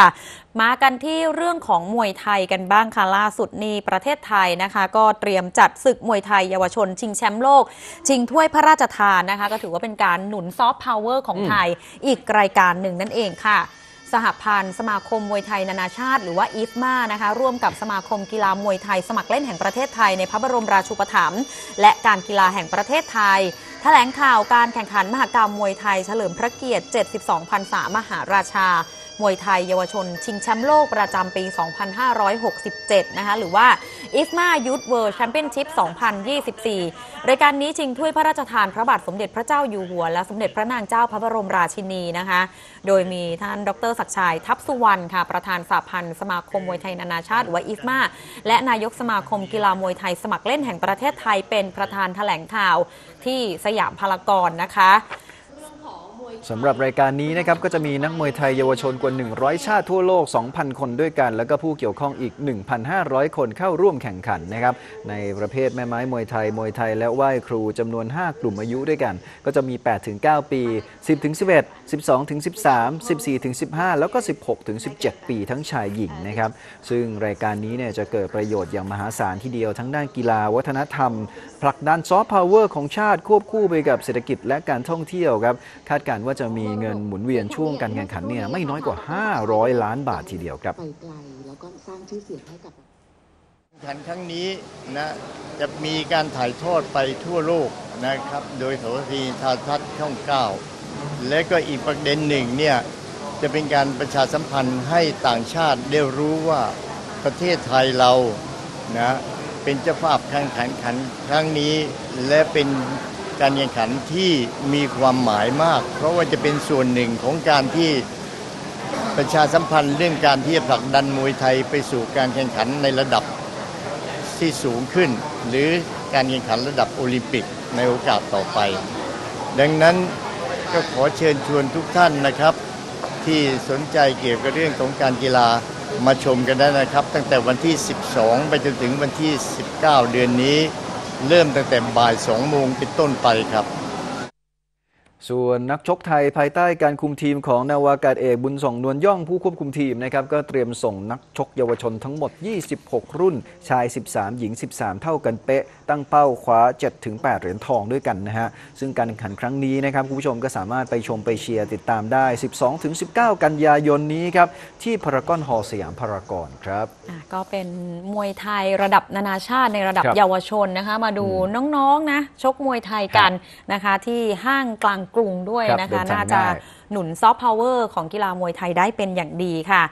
ค่ะมากันที่เรื่องของมวยไทยกันบ้างค่ะล่าสุดนี้ประเทศไทยนะคะ ก็เตรียมจัดศึกมวยไทยเยาวชน ชิงแชมป์โลก ชิงถ้วยพระราชทานนะคะ ก็ถือว่าเป็นการหนุนซอฟต์พาวเวอร์ของไทยอีกรายการหนึ่งนั่นเองค่ะ สหพันธ์สมาคมมวยไทยนานาชาติ หรือว่า IFMA นะคะ ร่วมกับสมาคมกีฬามวยไทย สมัครเล่นแห่งประเทศไทยในพระบรมราชูปถัมภ์และการกีฬาแห่งประเทศไทยแถลงข่าวการแข่งขันมหกรรมมวยไทยเฉลิมพระเกียรติ 72พรรษามหาราชา มวยไทยเยาวชน ชิงแชมป์โลกประจำปี 2567 นะคะหรือว่า IFMA Youth World Championship 2024 รายการนี้ชิงถ้วยพระราชทานพระบาทสมเด็จพระเจ้าอยู่หัว และสมเด็จพระนางเจ้าพระบรมราชินีนะคะโดยมีท่านดรศักชัยทัพสุวรรณค่ะประธานสหพันธ์สมาคมมวยไทยนานาชาติหรือว่า IFMA และนายกสมาคมกีฬามวยไทยสมัครเล่นแห่งประเทศไทยเป็นประธานแถลงข่าวที่สยามพารากอนนะคะ สำหรับรายการนี้นะครับก็จะมีนักมวยไทยเยาวชนกว่า 100 ชาติทั่วโลก 2,000 คนด้วยกัน แล้วก็ผู้เกี่ยวข้องอีก 1,500 คนเข้าร่วมแข่งขันนะครับในประเภทแม่ไม้มวยไทยมวยไทยและไหว้ครูจำนวน 5 กลุ่มอายุด้วยกัน ก็จะมี 8-9 ปี 10-11 12-13 14-15 แล้วก็ 16-17 ปีทั้งชายหญิงนะครับซึ่งรายการนี้เนี่ยจะเกิดประโยชน์อย่างมหาศาลทีเดียวทั้งด้านกีฬาวัฒนธรรม ผลักดันซอฟต์พาวเวอร์ของชาติควบคู่ไปกับเศรษฐกิจและการท่องเที่ยวครับคาดการณ์ว่าจะมีเงินหมุนเวียนช่วงการแข่งขันเนี่ยไม่น้อยกว่า 500 ล้านบาททีเดียวครับไปไกลแล้วก็สร้างชื่อเสียงให้กับขันครั้งนี้นะจะมีการถ่ายทอดไปทั่วโลกนะครับ โดยโสรีทาทัศน์ช่องเก้าและก็อีกประเด็นหนึ่งเนี่ยจะเป็นการประชาสัมพันธ์ให้ต่างชาติได้รู้ว่าประเทศไทยเรานะเป็นเจ้าภาพการแข่งขันครั้งนี้ และเป็น การแข่งขันที่มีความหมายมาก เพราะว่าจะเป็นส่วนหนึ่งของการที่ประชาสัมพันธ์เรื่องการที่จะผลักดันมวยไทยไปสู่การแข่งขันในระดับที่สูงขึ้น หรือการแข่งขันระดับโอลิมปิกในโอกาสต่อไป ดังนั้นก็ขอเชิญชวนทุกท่านนะครับ ที่สนใจเกี่ยวกับเรื่องของการกีฬามาชมกันได้นะครับ ตั้งแต่วันที่ 12 ไปจนถึงวันที่ 19 เดือนนี้ เริ่มตั้งแต่บ่ายสองโมงเป็นต้นไปครับ ส่วนนักชกไทยภายใต้การคุมทีมของนาวากาศเอกบุญส่งนวลย่องผู้ควบคุมทีมนะครับก็เตรียมส่งนักชกเยาวชนทั้งหมด 26 รุ่น ชาย 13 หญิง 13 เท่ากันเป๊ะ ตั้งเป้าคว้า 7-8 เหรียญทองด้วยกันนะฮะ ซึ่งการแข่งขันครั้งนี้นะครับคุณผู้ชมก็สามารถไปชมไปเชียร์ติดตามได้ 12-19 กันยายนนี้ครับที่พารากอนฮอลล์สยามพารากอนครับอะก็เป็นมวยไทยระดับนานาชาติในระดับครับเยาวชนนะคะมาดูน้องๆนะชกมวยไทยกันนะคะที่ห้างกลางกรุงด้วยครับนะคะเดินทางน่าจะง่ายหนุนซอฟต์พาวเวอร์ของกีฬามวยไทยได้เป็นอย่างดีค่ะ